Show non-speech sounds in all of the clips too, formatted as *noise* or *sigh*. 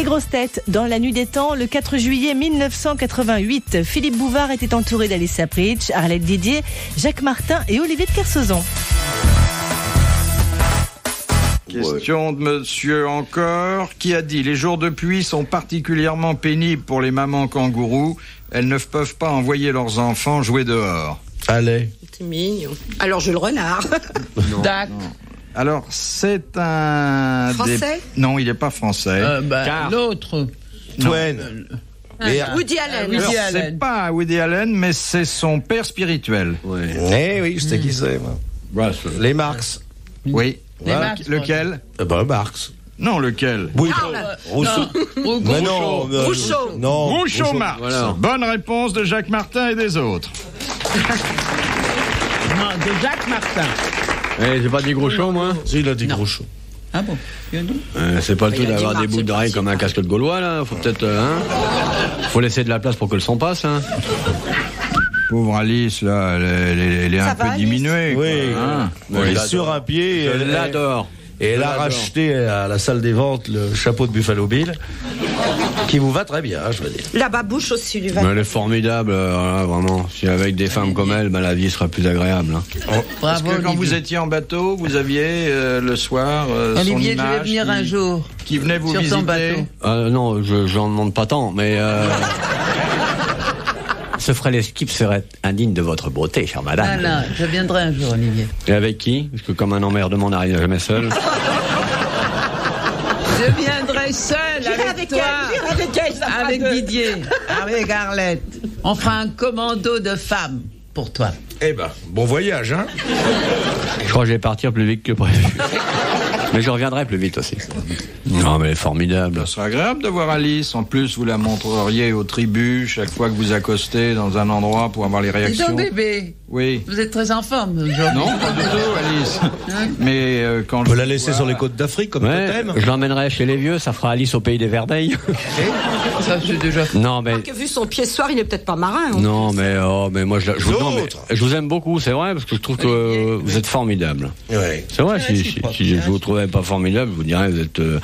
Les grosses têtes, dans la nuit des temps, le 4 juillet 1988, Philippe Bouvard était entouré d'Alissa Pritch, Arlette Didier, Jacques Martin et Olivier de Kersauzon. Question de monsieur encore, qui a dit les jours de pluie sont particulièrement pénibles pour les mamans kangourous. Elles ne peuvent pas envoyer leurs enfants jouer dehors. Allez. C'est mignon. Alors je le renard. D'accord. Alors, c'est un... des- Français? Non, il n'est pas français. Euh, bah, Car- L'autre. Twain. Mais, Woody Allen. Woody Alors, Allen. c'est pas Woody Allen, mais c'est son père spirituel. eh oui, je sais qui c'est. Les Marx. Oui. Les Le- Marx, lequel? Eh ben, Marx. Non, lequel? Oui. Rousseau. Mais non, euh, Rousseau. Non. Groucho Marx. Bonne réponse de Jacques Martin et des autres. Non, de Jacques Martin. Eh, j'ai pas dit Groucho, moi Si, il a dit Groucho. Ah bon Il y en a d'autres Euh, C'est pas le tout d'avoir des c'est d'oreilles comme un casque de Gaulois, là. Faut peut-être. euh, hein Faut laisser de la place pour que le son passe, hein. Pauvre Alice, là, elle, est- elle est- elle est Ça un va, peu Alice diminuée. quoi, Oui. hein. Elle est l'adore. sur un pied. Je elle- l'adore. Et elle a racheté à la salle des ventes le chapeau de Buffalo Bill, qui vous va très bien, je veux dire. La babouche aussi lui va. Mais elle est formidable, euh, voilà, vraiment. Si avec des femmes comme elle, ben, la vie sera plus agréable. hein. Parce Bravo, que quand vous étiez en bateau, vous aviez euh, le soir euh, son Olivier, je image vais venir qui, un jour. qui venait vous sur visiter. ton bateau. Euh, non, je j'en demande pas tant, mais. Euh... *laughs* Ce frêle esquive serait indigne de votre beauté, chère madame. Ah là, je viendrai un jour, Olivier. Et avec qui? Parce que comme un emmerdement n'arrive jamais seul. *laughs* Je viendrai seul J'irai avec, avec toi. elle, j'irai avec elle, ça fera avec deux. Didier, *laughs* avec Arlette. On fera un commando de femmes pour toi. Eh ben, bon voyage, hein. Je crois que je vais partir plus vite que prévu. Mais je reviendrai plus vite aussi. Non, mais elle est formidable. Ce serait agréable de voir Alice. En plus, vous la montreriez aux tribus chaque fois que vous accostez dans un endroit pour avoir les Dis réactions. donc, bébé, Oui. vous êtes très en forme aujourd'hui. Non, pas du tout, Alice. Mais euh, quand On je la laisser vois- sur les côtes d'Afrique comme Ouais, totem. je l'emmènerai chez les vieux, ça fera Alice au pays des Verdeilles. *laughs* Ça, j'ai déjà fait. non, mais. Que vu son pied ce soir, il n'est peut-être pas marin. hein. Non, mais, oh, mais moi, je, je, vous- non, mais D'autres. je vous aime beaucoup, c'est vrai, parce que je trouve que vous êtes formidable. Ouais. C'est vrai, si, si, si je vous trouvais pas formidable, je vous dirais, vous êtes. Euh,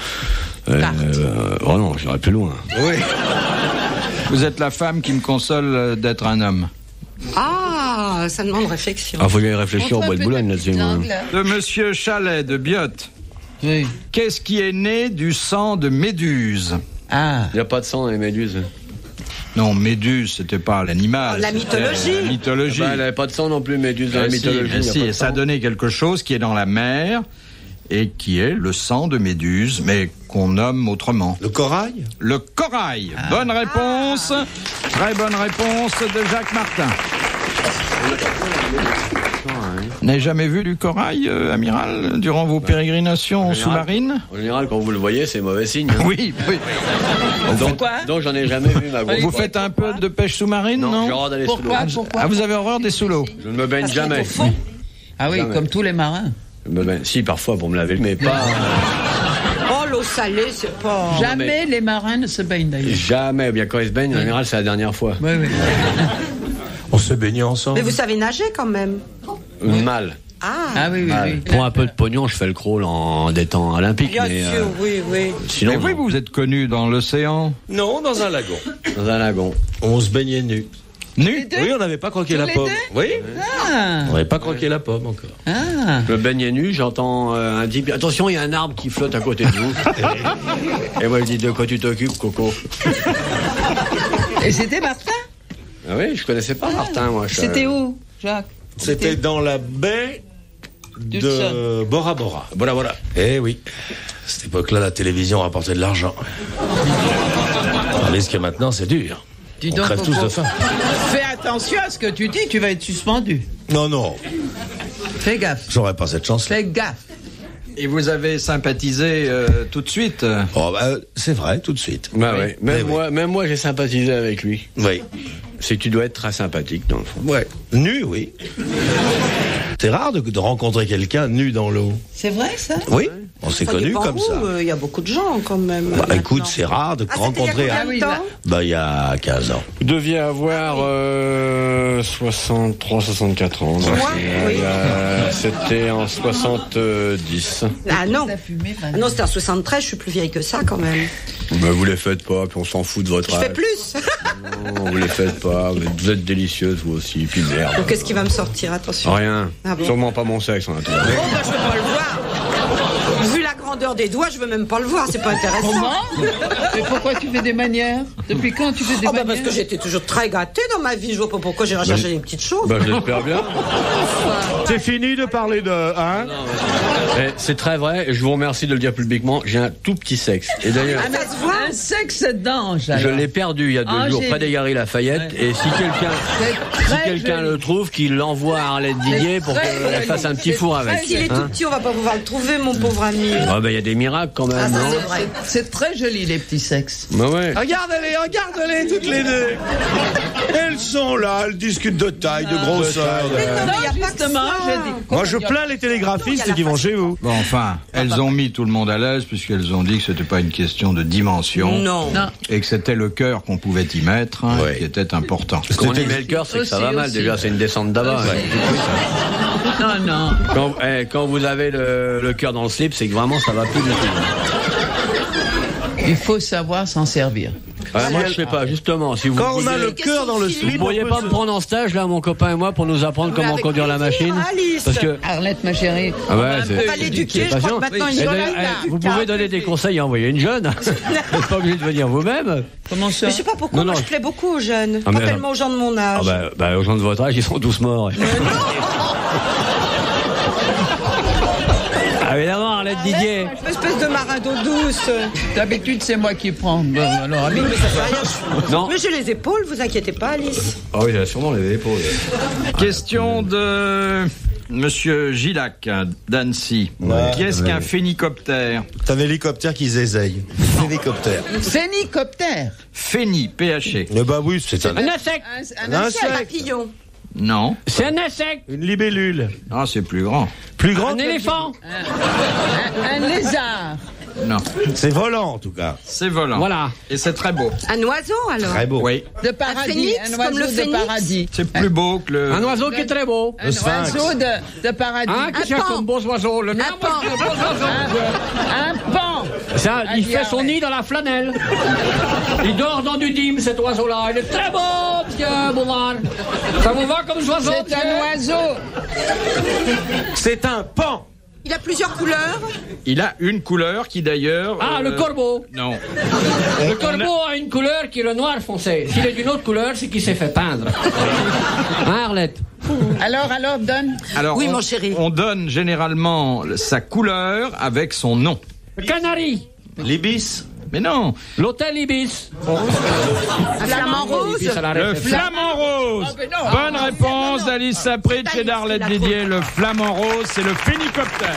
euh, oh non, j'irai plus loin. Oui. *laughs* Vous êtes la femme qui me console euh, d'être un homme. Ah, ça demande réflexion. Ah, faut y réfléchir au bois de Boulogne là-dessus. De Monsieur Chalet de Biote. Oui. Qu'est-ce qui est né du sang de Méduse Ah, Il n'y a pas de sang dans les méduses. Non, Méduse, c'était pas l'animal. La mythologie. La mythologie. Bah, elle n'avait pas de sang non plus, méduse dans Eh la si, mythologie. eh il si, et ça donnait quelque chose qui est dans la mer et qui est le sang de Méduse, mais qu'on nomme autrement. Le corail Le corail. Bonne réponse. Très bonne réponse de Jacques Martin. Vous n'avez jamais vu du corail, euh, amiral, durant vos pérégrinations sous-marines En général, quand vous le voyez, c'est mauvais signe. hein. Oui, oui. Donc, j'en ai jamais vu ma Vous faites un peu de pêche sous-marine, Non, non, j'ai horreur d'aller sous l'eau. Ah, vous avez horreur des sous-l'eau Je ne me baigne jamais. Ah oui, Jamais. comme tous les marins. Je me baigne- Si, parfois pour me laver, mais pas. *laughs* Salée, c'est pas. Jamais les marins ne se baignent d'ailleurs. jamais. Bien quand ils se baignent, en général, c'est la dernière fois. Oui, oui. *laughs* On s'est baigné ensemble. Mais vous savez nager quand même. Mal. Ah, Ah oui, oui, Mal. oui. Pour un peu de pognon, je fais le crawl en des temps olympiques. bien mais, sûr, euh, oui, oui. sinon, Mais oui, vous êtes connu dans l'océan? Non, dans un lagon. dans un lagon. On se baignait nus. Nu Oui, on n'avait pas croqué Tous la pomme. Oui Ah, On n'avait pas croqué la pomme encore. ah. Je me baigne nu, j'entends euh, un type. Attention, il y a un arbre qui flotte à côté de vous. *laughs* Et moi, je dis de quoi tu t'occupes, Coco? Et c'était Martin? Ah oui, je connaissais pas Martin, moi. C'était où, Jacques? C'était dans la baie de. Bora Bora. Voilà, voilà. Eh oui. À cette époque-là, la télévision rapportait de l'argent. *laughs* Tandis que maintenant, c'est dur. Dis On donc, crève tous de faim. Attention à ce que tu dis, tu vas être suspendu. Non, non, Fais gaffe. j'aurais pas cette chance. Fais gaffe. Et vous avez sympathisé euh, tout de suite euh, Oh, bah, c'est vrai, tout de suite. Bah ouais. Même oui. moi, même moi, j'ai sympathisé avec lui. Oui. C'est que tu dois être très sympathique, dans le fond. Ouais. Nu, oui. C'est rare de, de rencontrer quelqu'un nu dans l'eau. C'est vrai, ça? Oui. On s'est connus comme où, ça. euh, Il y a beaucoup de gens quand même. Bah, écoute, c'est rare de Ah, il y a rencontrer. combien de temps? Bah, il y a 15 ans. Vous deviez avoir euh, 63, 64 ans. Moi, euh, oui. euh, C'était en 70. Ah non. Ah non, c'était en 73, je suis plus vieille que ça quand même. Bah, vous les faites pas, puis on s'en fout de votre Je âge. fais plus. Non, vous les faites pas, mais vous êtes délicieuse vous aussi, puis merde. Donc qu'est-ce qui va me sortir? Attention. Rien. Ah bon? Sûrement pas mon sexe en attendant. Oh, bah, je veux pas le voir. Des doigts, je veux même pas le voir, c'est pas intéressant. Comment Mais pourquoi tu fais des manières Depuis quand tu fais des Oh bah manières parce que j'étais toujours très gâtée dans ma vie, je vois pas pourquoi j'irais chercher des petites choses. Bah, j'espère bien. C'est fini de parler de. Hein Eh, c'est très vrai, je vous remercie de le dire publiquement. J'ai un tout petit sexe. Et d'ailleurs, Ah, Un sexe d'ange, je l'ai perdu il y a deux Ah, jours j'ai près des Lafayette. Et si quelqu'un si quelqu'un le trouve, qu'il l'envoie à Arlette Didier pour qu'elle fasse un petit four avec. S'il est tout Hein petit, on va pas pouvoir le trouver, mon pauvre ami. Ah ben il y a des miracles quand même, Ah, non c'est vrai. C'est très joli, les petits sexes. Bah ouais. Regarde-les, regarde-les toutes les deux. Elles sont là, elles discutent de taille, de grosseur. de- Non, mais y a pas que justement, ça. je dis. Moi, je plains les télégraphistes qui vont chez vous. Bon, enfin, elles ont mis tout le monde à l'aise puisqu'elles ont dit que c'était pas une question de dimension. Non. Non. Et que c'était le cœur qu'on pouvait y mettre hein, Ouais. qui était important. Quand on y met le cœur, c'est que ça va mal. Déjà, c'est une descente d'avant. *laughs* Non, *laughs* non. Quand, eh, quand vous avez le, le cœur dans le slip, c'est que vraiment ça va plus du tout. Il faut savoir s'en servir. Ouais, moi, je sais pas, justement. Si vous Quand on a le cœur dans le Vous slip, pourriez pas me prendre en stage, là, mon copain et moi, pour nous apprendre comment conduire la machine Alice. Parce que. Arlette, ma chérie. Ah ouais, c'est- va l'éduquer, je crois que maintenant il Eh, est d'ailleurs, eh, vous pouvez donner des conseils et envoyer une jeune. *laughs* Vous n'êtes pas obligé de venir vous-même. Comment ça Mais je sais pas pourquoi, Non, moi non. je plais beaucoup aux jeunes. Ah, pas tellement aux gens de mon âge. Ah bah, bah, aux gens de votre âge, ils sont tous morts. *laughs* ah, évidemment, Arlette Didier. Espèce de marin d'eau douce. D'habitude, c'est moi qui prends. Bon, alors, ami. Mais ça fait rien. Non. Mais j'ai les épaules, vous inquiétez pas, Alice. Ah oui, a sûrement les épaules. Question de Monsieur Gilac d'Annecy. Ouais. Qu'est-ce qu'un phénicoptère C'est un hélicoptère qui zézeille. Un hélicoptère. Phénicoptère. Phéni, P-H-E. Eh bah oui, c'est un, Un insecte Un, un un insecte. Papillon. Non. C'est un insecte Une libellule. Ah, c'est plus grand. Plus Un grande. que- éléphant un lézard. Non. C'est volant, en tout cas. C'est volant. Voilà. Et c'est très beau. Un oiseau alors Très beau. Oui. De paradis. phénix, un comme oiseau le de phénix paradis. C'est plus beau que le. Un oiseau qui est très beau. Un sphinx. oiseau de, de paradis. Hein, qui cherche pan. comme beaux oiseaux Le mien, Un pan. un, un pan. Ça, Un il fait son nid dans la flanelle. Il dort dans du dîme, cet oiseau-là. Il est très beau, monsieur Bouvard. Ça vous va comme oiseau C'est un oiseau. C'est un pan. Il a plusieurs couleurs. Il a une couleur qui d'ailleurs. Ah, le euh, corbeau. Non. Le corbeau a une couleur qui est le noir foncé. S'il est d'une autre couleur, c'est qu'il s'est fait peindre. *laughs* Hein, Arlette? Alors, alors, donne. Alors, Oui, on, mon chéri. On donne généralement sa couleur avec son nom. Le canari. L'ibis. Mais non. L'hôtel Ibis. Rose. Le flamant rose. Bonne réponse d'Alice Sapritch et d'Arlette Didier. Le flamant rose, c'est le phénicoptère.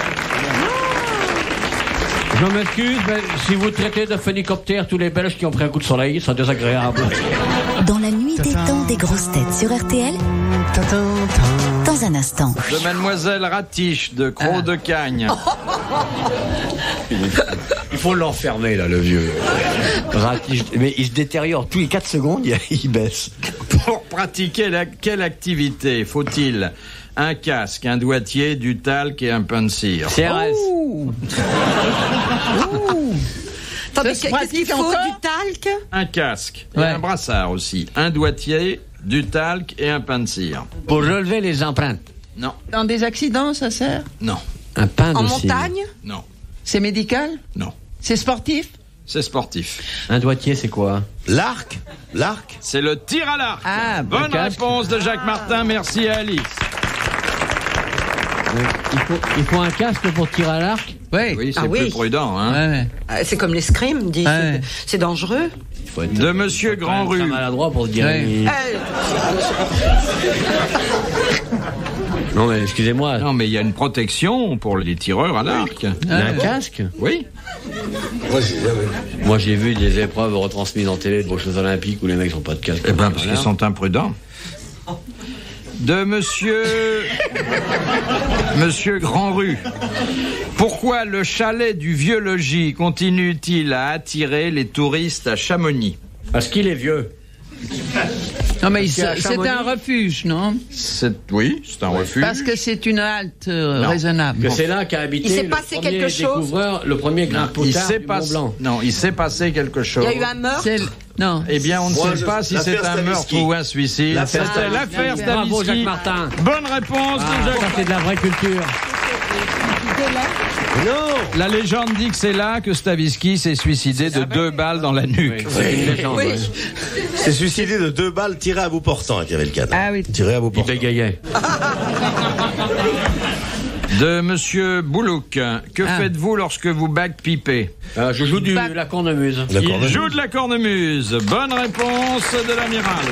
Je m'excuse, mais si vous traitez de phénicoptère tous les Belges qui ont pris un coup de soleil, c'est désagréable. Dans la nuit des temps des grosses têtes sur RTL, dans un instant. De Mademoiselle Ratiche de Croix de Cagne. *laughs* Il faut l'enfermer, là, le vieux. Mais il se détériore tous les 4 secondes, *laughs* il, baisse. Pour pratiquer la- quelle activité faut-il un casque, un doigtier, du talc et un pain de cire CRS. Se qu'est-ce qu'il faut encore Du talc? Un casque et un brassard aussi. Un doigtier, du talc et un pain de cire. Pour relever les empreintes. Non, Dans des accidents, ça sert? Non, Un pain En de cire. montagne? Non, C'est médical non. C'est sportif C'est sportif. Un doigtier, c'est quoi L'arc. L'arc. C'est le tir à l'arc. Ah, bon Bonne casque. réponse de Jacques Martin. Merci à Alice. il faut, il faut un casque pour tirer à l'arc Oui. Oui, c'est Ah oui. plus prudent. Hein. Ouais, ouais. Euh, C'est comme l'escrime, dit. Ouais. C'est dangereux. Il faut être De Monsieur Grandrue. très maladroit pour se dire. Euh, Non, mais excusez-moi. Non, mais il y a une protection pour les tireurs à l'arc. Un casque Oui. Moi, j'ai vu des épreuves retransmises en télé de vos Jeux Olympiques où les mecs n'ont pas de casque. Eh ben, parce qu'ils sont imprudents. De monsieur. Monsieur Grandrue. Pourquoi le chalet du vieux logis continue-t-il à attirer les touristes à Chamonix? Parce qu'il est vieux. Non, mais c'est un refuge, non? C'est oui, c'est un refuge. Parce que c'est une halte euh, raisonnable. Que c'est là qu'a habité Il s'est le passé quelque chose? découvreur, le premier il grimpotard s'est du passé. Mont Blanc. Non, il s'est passé quelque chose. Il y a eu un meurtre? Non. Eh bien, on ne Moi, sait je- pas si c'est un meurtre ou un suicide. L'affaire C'était Stavisky. l'affaire Bravo Jacques. Martin. Bonne réponse Ah, de ça Jacques c'est de la vraie culture. Non La légende dit que c'est là que Stavisky s'est suicidé de deux balles dans la nuque. Oui, c'est une légende. Oui. ouais. C'est suicidé de deux balles tirées à bout portant qui avait le cadre. Ah oui. Tiré à bout Il portant. bégayait. De Monsieur Boulouk. Que Ah. faites-vous lorsque vous backpipez Euh, je joue du, Bac. la cornemuse. D'accord. Il joue de la cornemuse. Bonne réponse de l'amiral.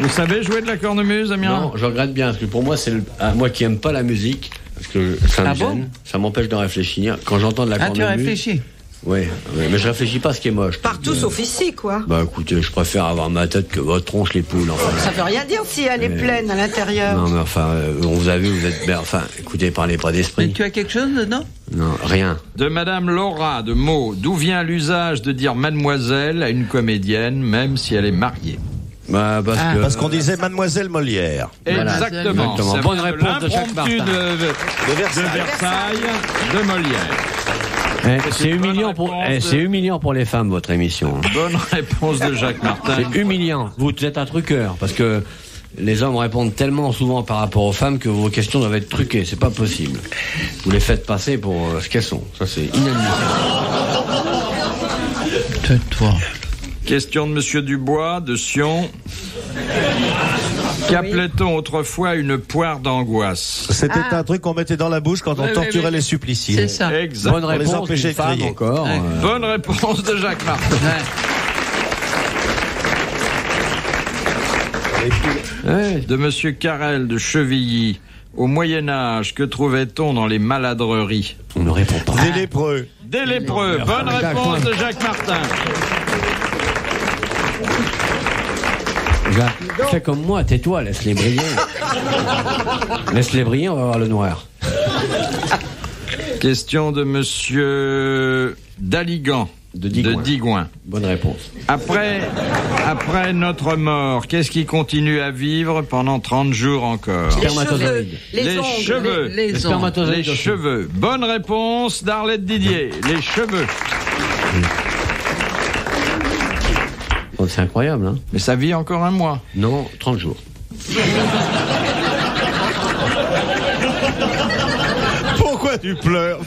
Vous savez jouer de la cornemuse, amiral? Non, je regrette bien, parce que pour moi, c'est à moi qui aime pas la musique, parce que ça me Ah bon ça m'empêche de réfléchir. Quand j'entends de la Ah, tu cornemuse... réfléchis Oui, mais je réfléchis pas à ce qui est moche. Partout sauf ici, quoi. Bah écoutez, je préfère avoir ma tête que votre tronche, les poules. Enfin. Ça veut rien dire si elle est pleine à l'intérieur. Non, mais enfin, euh, on vous a vu, vous êtes. ben, Enfin, écoutez, parlez pas Mais d'esprit. tu as quelque chose dedans? Non, rien. De Madame Laura de Meaux. D'où vient l'usage de dire mademoiselle à une comédienne, même si elle est mariée? Bah, parce Ah. que. Parce qu'on disait Mademoiselle Molière. Voilà. Exactement. Exactement. Ça Bonne réponse de Jacques l'impromptu Martin. de, De de Versailles. Versailles, de Molière. Eh, C'est c'est une bonne humiliant pour. réponse eh, de- c'est humiliant pour les femmes, votre émission. hein. Bonne réponse de Jacques Martin. C'est humiliant. Vous êtes un truqueur, parce que. Les hommes répondent tellement souvent par rapport aux femmes que vos questions doivent être truquées. C'est pas possible. Vous les faites passer pour euh, ce qu'elles sont. Ça, c'est inadmissible. Tais-toi. Question de Monsieur Dubois de Sion. Qu'appelait-on autrefois une poire d'angoisse C'était Ah. un truc qu'on mettait dans la bouche quand on Oui, oui, torturait oui. les suppliciés. C'est ça. Exact. Bonne Pour les réponse empêcher d'une de femme crier. encore. Ouais. euh, Bonne réponse de Jacques Martin. ouais. De Monsieur Carrel de Chevilly. Au Moyen Âge, que trouvait-on dans les maladreries On ne répond pas. Des lépreux. Des lépreux. Bonne réponse de Jacques Martin. Fais comme moi, tais-toi, laisse-les briller. laisse-les briller, on va voir le noir. Question de Monsieur Daligan De Digoin. Digoin. Bonne réponse. Après, après notre mort, qu'est-ce qui continue à vivre pendant 30 jours encore Les cheveux, Spermatozoïdes. les, Les ongles. cheveux. Les, ongles. cheveux. Bonne réponse d'Arlette Didier. Les cheveux. C'est incroyable, hein Mais ça vit encore un mois. Non, 30 jours. Pourquoi tu pleures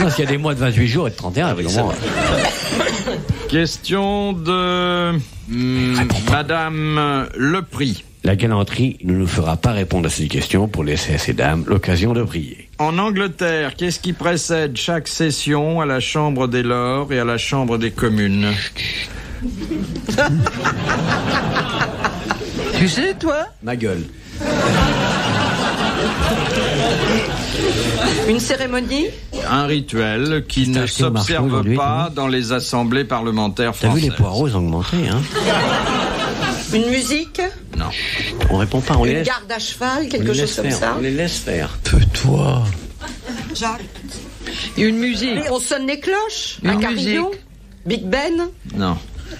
Non, s'il y a des mois de 28 jours et de 31, oui, évidemment. Question de hmm, Madame Lepris. La galanterie ne nous fera pas répondre à ces questions pour laisser à ces dames l'occasion de prier. En Angleterre, qu'est-ce qui précède chaque session à la Chambre des Lords et à la Chambre des communes? Tu sais, toi Ma gueule. Une cérémonie Un rituel qui ne s'observe pas dans les assemblées parlementaires T'as vu françaises. les poireaux, ils ont augmenté, hein Une musique Non. On répond pas, on les Une laisse. garde à cheval Quelque chose comme faire, ça On les laisse faire. Tais-toi. Jacques Une musique. On sonne les cloches Une Un carillon. Big Ben Non.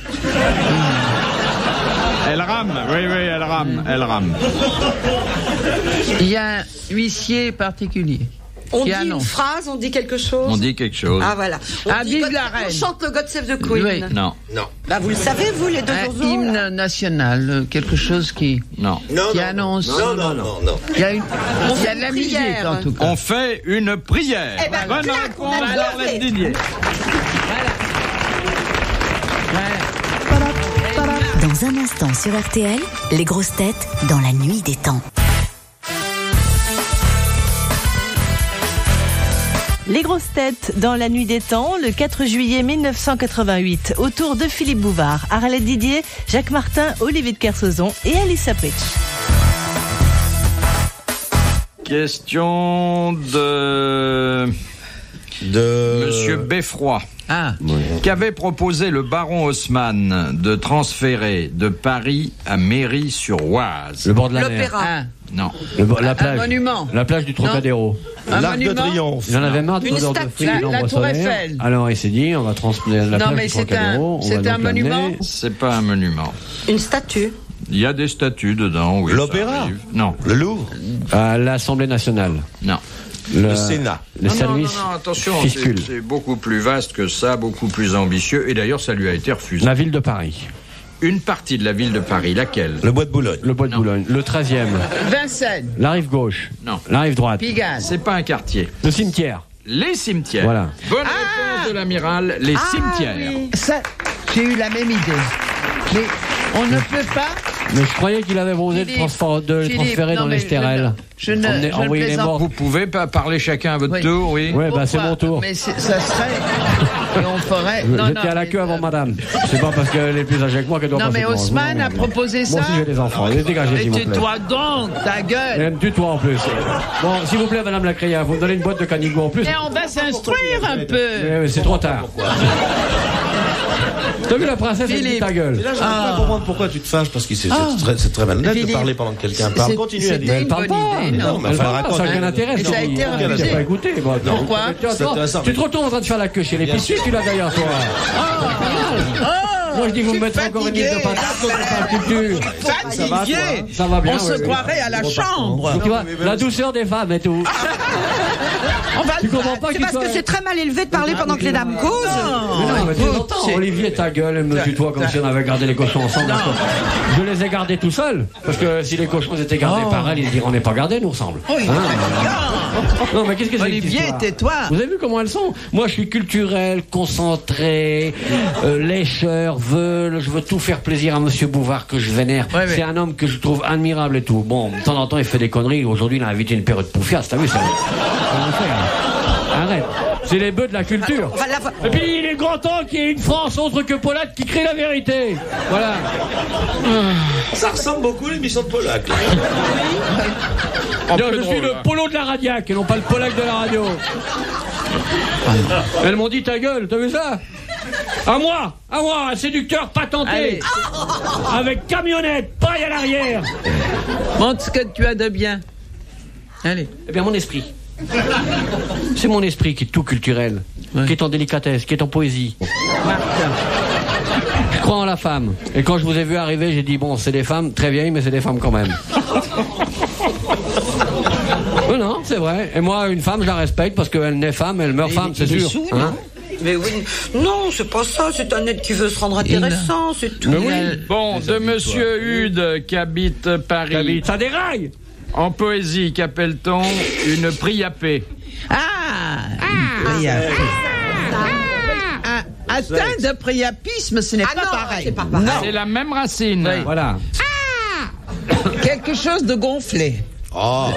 *laughs* Elle rame, oui, oui, elle rame, elle rame. Il y a un huissier particulier. On Qui dit annonce. une phrase, on dit quelque chose On dit quelque chose. Ah voilà. On, Ah, dit vive God- la on reine. chante le God Save the Queen. Oui. Non, Bah, vous le savez, vous, les deux Un là hymne national, euh, quelque chose qui, non. Non, qui non, annonce. Non, non, non, non. Il y a, une- On il y a fait de la une musique prière. en tout cas. On fait une prière. Eh ben, Bonne réponse Un instant sur RTL, les grosses têtes dans la nuit des temps. Les grosses têtes dans la nuit des temps, le 4 juillet 1988, autour de Philippe Bouvard, Arlette Didier, Jacques Martin, Olivier de Kersauzon et Alice Sapech. Question de... De... Monsieur Beffroi. Ah. 1 qu'avait proposé le baron Haussmann de transférer de Paris à Méry-sur-Oise. Le bord de la mer. L'opéra. Ah. Non. Le la plage. Un monument. La plage du Trocadéro. L'Arc de. Triomphe. Il en avait marre de Une l'odeur de statue, fruits et la Tour. Eiffel. Alors il s'est dit, on va transmettre la Non, plage du Trocadéro. on va c'est donc un monument. C'est pas un monument. Une statue. Il y a des statues dedans, oui. L'opéra. Non, Le Louvre À l'Assemblée nationale. non. Le Sénat. Le non, non, service non, non, attention, c'est beaucoup plus vaste que ça, beaucoup plus ambitieux, et d'ailleurs ça lui a été refusé. La ville de Paris. Une partie de la ville de Paris, laquelle? Le Bois de Boulogne. Le bois de Non. Boulogne. Le 13e. Vincennes, La rive gauche. Non. La rive droite. Pigalle. C'est pas un quartier. Le cimetière. Les cimetières. Voilà. Bonne réponse de l'amiral, les cimetières. Ça, j'ai eu la même idée. Mais on ne peut pas. Mais je croyais qu'il avait proposé de, Philippe, transférer non, dans mais les je stérelles. ne- je ne- Emmener- je envoyer les morts. Vous pouvez pas parler chacun à votre Oui. tour, oui Ouais, bah c'est mon tour. Mais c'est- ça serait. Et on ferait. Non, non, J'étais à la queue avant madame. C'est pas parce qu'elle est plus âgée que moi qu'elle doit Non, mais. Haussmann Non, a proposé Moi ça. aussi j'ai des enfants. Dégagez Et s'il vous plaît. tais-toi donc, ta Et gueule. même tutoie en plus. Bon, s'il vous plaît, madame la créa, vous me donnez une boîte de canigo en plus. Mais on va s'instruire un peu. C'est trop tard. T'as vu la princesse, elle dit Philippe. ta gueule. Et là, je pas comprendre pourquoi tu te fâches, parce que c'est c'est très, très malhonnête de parler pendant que quelqu'un parle. Continue à dire. une parle pas. non mais Elle enfin, parle pas, raconte. ça n'a aucun intérêt. Et ça a été Elle refusé. pas écouté. Pourquoi Tu te retrouves en train de faire la queue chez les Bien pistus, tu l'as derrière toi. Moi, je dis, vous me mettrez encore une ligne de patate, on fait pas culture. Ça va, Ça va bien. On se croirait à la chambre. Tu vois, la douceur des femmes et tout. *laughs* On va Tu comprends pas C'est parce que c'est très mal élevé de parler pendant que les dames causent. Mais non, mais tu entends, c'est- Olivier, ta gueule, elle me tutoie comme si on avait gardé les cochons ensemble. Je les ai gardés tout seuls. Parce que si les cochons étaient gardés par elle, ils diraient on n'est pas gardés, nous ressemble. Oui, Non, mais qu'est-ce que c'est Olivier, tais-toi. Vous avez vu comment elles sont Moi, je suis culturel, concentré, euh, lécheur, veule. Je veux tout faire plaisir à Monsieur Bouvard que je vénère. Ouais, mais- C'est un homme que je trouve admirable et tout. Bon, de temps en temps, il fait des conneries. Aujourd'hui, il a invité une période de poufias. T'as vu ça Arrête. C'est les bœufs de la culture. Et puis il est grand temps qu'il y ait une France autre que Polak qui crée la vérité. Voilà. Ça ressemble beaucoup à l'émission de. En *laughs* Non, je suis le hein. polo de la radiaque et non pas le Polak de la radio. Elles m'ont dit ta gueule, t'as vu ça? À moi, à moi, un séducteur patenté. Allez. Avec camionnette, paille à l'arrière. Montre ce que tu as de bien. Allez. Eh bien, mon esprit. *laughs* C'est mon esprit qui est tout culturel, qui est en délicatesse, qui est en poésie. *laughs* Je crois en la femme. Et quand je vous ai vu arriver, j'ai dit bon, c'est des femmes très vieilles, mais c'est des femmes quand même. non, *laughs* non, c'est vrai. Et moi, une femme, je la respecte parce qu'elle naît femme, elle meurt femme, c'est sûr. Hein Mais oui, non, c'est pas ça. C'est un être qui veut se rendre intéressant, c'est tout. Mais oui. Bon, de Monsieur Hude qui habite Paris. Ça déraille. En poésie, qu'appelle-t-on une priapée Ah, Priapie. Ah, Atteint de priapisme, ce n'est Ah pas non, pareil. c'est pas pareil. Non. C'est la même racine. Voilà. *coughs* Quelque chose de gonflé. Oh.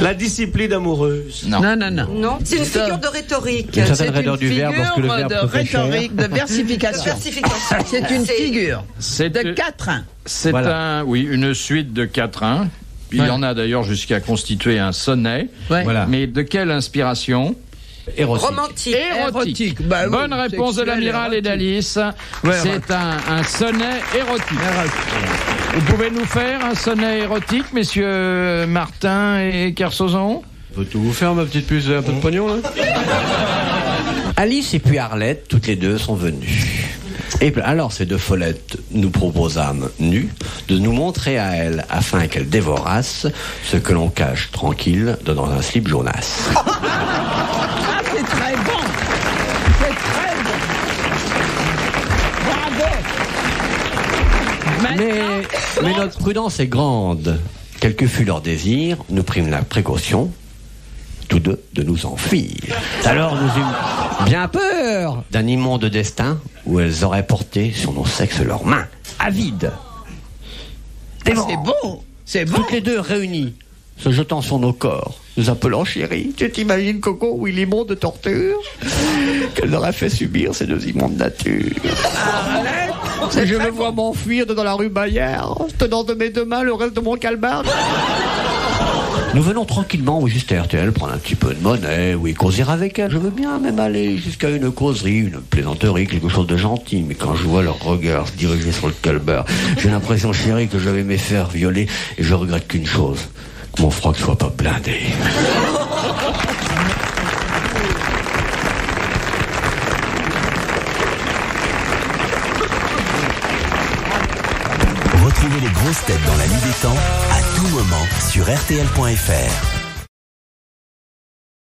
La discipline amoureuse. Non. Non, non, non. Non, c'est une figure de rhétorique. Une certaine C'est une raideur du verbe le figure verbe de rhétorique, de versification. Versification. C'est une figure C'est de quatrain. C'est Voilà. un, oui, une suite de Il y en a d'ailleurs jusqu'à constituer un sonnet. Ouais. Voilà. Mais de quelle inspiration? Érotique. Romantique. Érotique. Bah oui, Bonne réponse de l'amiral et d'Alice. Ouais, C'est un, un sonnet érotique. Vous pouvez nous faire un sonnet érotique, messieurs Martin et Kersozon? Peux-tu vous faire, ma petite puce, un peu de pognon, là? Alice et puis Arlette, toutes les deux, sont venues. Et puis, alors, ces deux follettes nous proposâmes, nues, de nous montrer à elles, afin qu'elles dévorassent ce que l'on cache tranquille dans un slip jaunasse. *laughs* Ah, c'est très bon. C'est très bon. Bravo. Mais, notre prudence est grande. Quel que fût leur désir, nous prîmes la précaution, tous deux, de nous enfuir. Alors nous eûmes bien peur d'un immonde destin où elles auraient porté sur nos sexes leurs mains, avides. Dévorant. c'est beau. C'est bon. Toutes les deux réunies, se jetant sur nos corps, nous appelant chérie. Tu t'imagines, Coco, où il immonde de torture qu'elle aurait fait subir ces deux immondes natures Je me vois m'enfuir dans la rue Bayard, tenant de mes deux mains le reste de mon calbar. Nous venons tranquillement ou juste RTL prendre un petit peu de monnaie, oui, causer avec elle. Je veux bien même aller jusqu'à une causerie, une plaisanterie, quelque chose de gentil. Mais quand je vois leur regard se diriger sur le calbar, j'ai l'impression, chérie, que je vais me faire violer et je regrette qu'une chose, que mon froc soit pas blindé. Retrouvez les grosses têtes dans la nuit des temps tout moment sur RTL.fr.